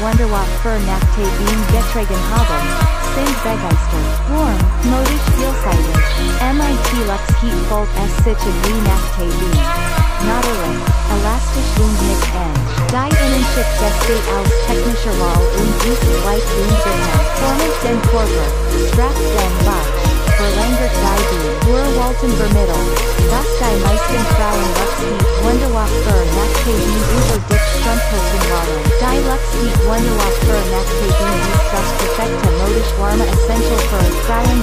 Wunderwap für Nachte Beam Getragen haben, sind begeistert. Warm, modisch vielseitig. MIT Lux Heat Volt S Sichen wie Nachte Beam. Nautilus, elastisch und mit N. Die Innenschicht besteht aus technischer Wall und ist leicht und bekannt. Formet den Körper, Straft den Bach. Verlängert die Beam. Urwalten vermittelt. Das die meisten Frauen LuxHeat Wunderwap für Dick Strumphosen Wonderwak Fur Max Begin Discuss Perfecta Modus Warma Essential Fur styling.